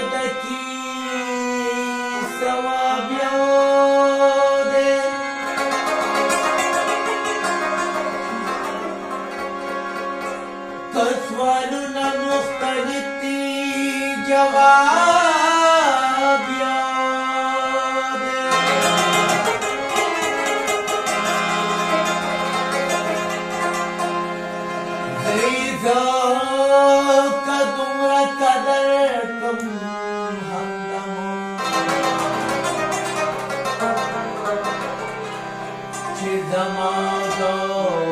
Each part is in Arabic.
عبادك ثواب يودن تسوالنا مختلف جواب يودن هيدا قدر قدر चिदमादौ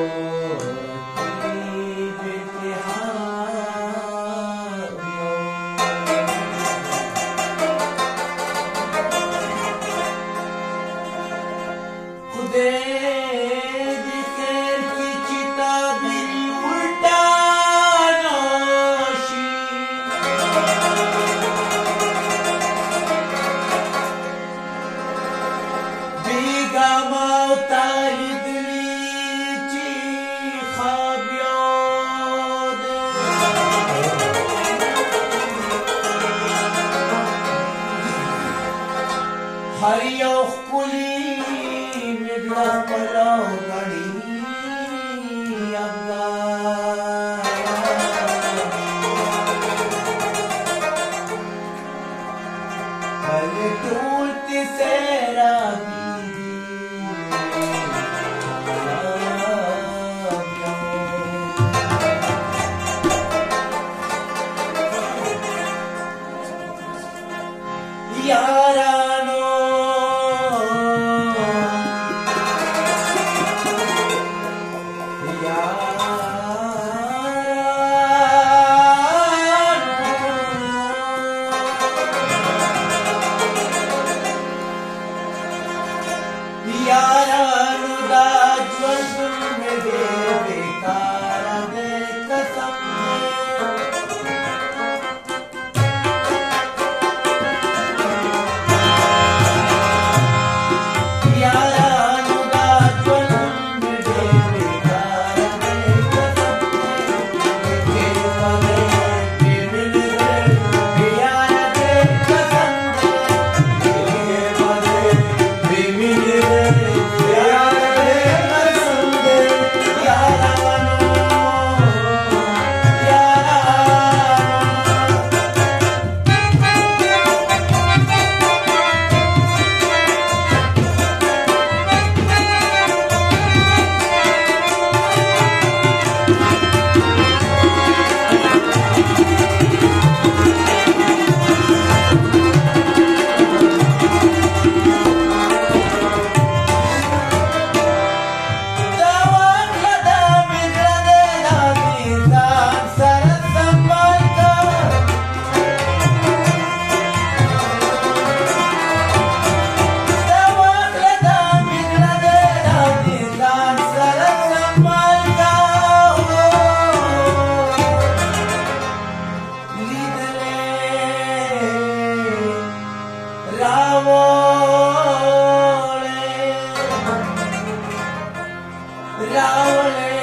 lonely.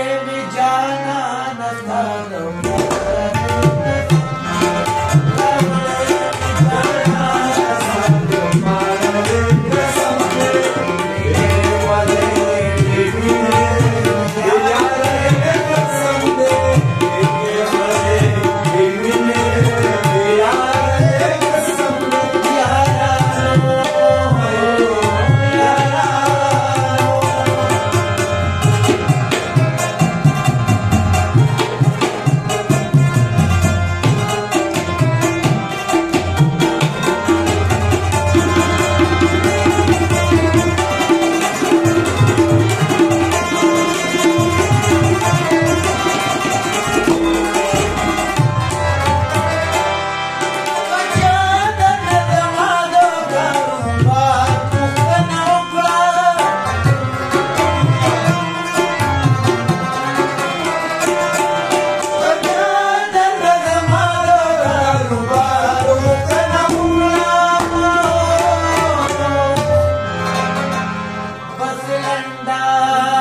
简单